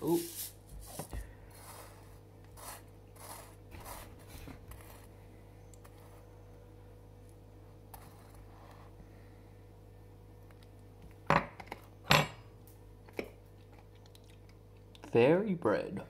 Oh. Fairy bread.